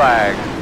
flag.